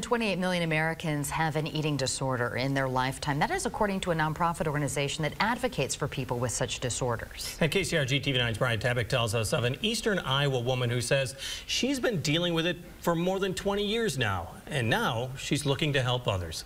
28 million Americans have an eating disorder in their lifetime. That is according to a nonprofit organization that advocates for people with such disorders. And KCRG TV9's Brian Tabak tells us of an eastern Iowa woman who says she's been dealing with it for more than 20 years now. And now she's looking to help others.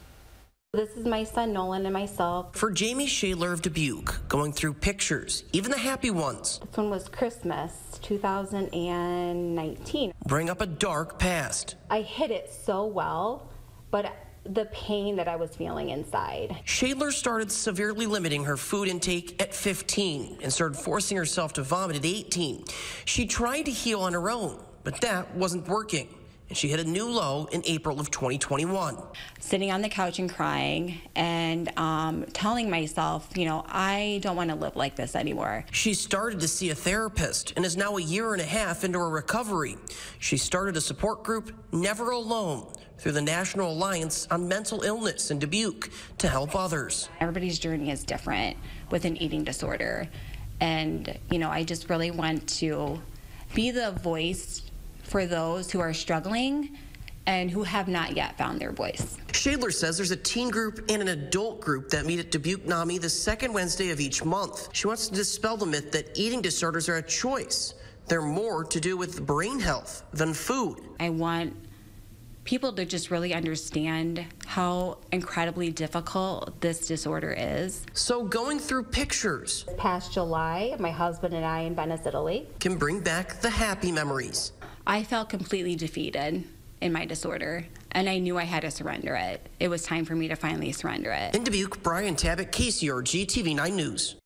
This is my son Nolan and myself. For Jamie Shaler of Dubuque, going through pictures, even the happy ones. This one was Christmas 2019. Bring up a dark past. I hid it so well, but the pain that I was feeling inside. Shaler started severely limiting her food intake at 15 and started forcing herself to vomit at 18. She tried to heal on her own, but that wasn't working and she hit a new low in April of 2021. Sitting on the couch and crying and um, telling myself, you know, I don't want to live like this anymore. She started to see a therapist and is now a year and a half into her recovery. She started a support group, Never Alone, through the National Alliance on Mental Illness in Dubuque to help others. Everybody's journey is different with an eating disorder. And, you know, I just really want to be the voice for those who are struggling and who have not yet found their voice. Shaler says there's a teen group and an adult group that meet at Dubuque NAMI the second Wednesday of each month. She wants to dispel the myth that eating disorders are a choice. They're more to do with brain health than food. I want people to just really understand how incredibly difficult this disorder is. So going through pictures. Past July, my husband and I in Venice, Italy. Can bring back the happy memories. I felt completely defeated in my disorder, and I knew I had to surrender it. It was time for me to finally surrender it. In Dubuque, Brian Tabak, KCRG TV 9 News.